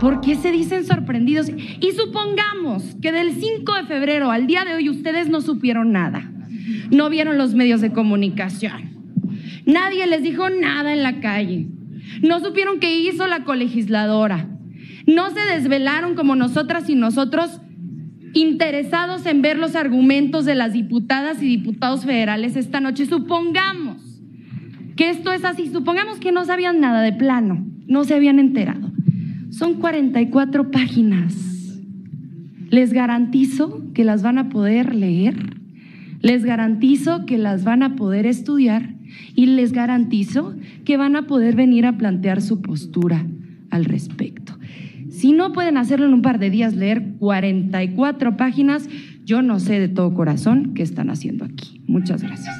¿Por qué se dicen sorprendidos? Y supongamos que del 5 de febrero al día de hoy ustedes no supieron nada. No vieron los medios de comunicación. Nadie les dijo nada en la calle. No supieron qué hizo la colegisladora. No se desvelaron como nosotras y nosotros interesados en ver los argumentos de las diputadas y diputados federales esta noche. Supongamos esto es así. Supongamos que no sabían nada de plano. No se habían enterado. Son 44 páginas. Les garantizo que las van a poder leer. Les garantizo que las van a poder estudiar y les garantizo que van a poder venir a plantear su postura al respecto. Si no pueden hacerlo en un par de días, leer 44 páginas, yo no sé de todo corazón qué están haciendo aquí. Muchas gracias.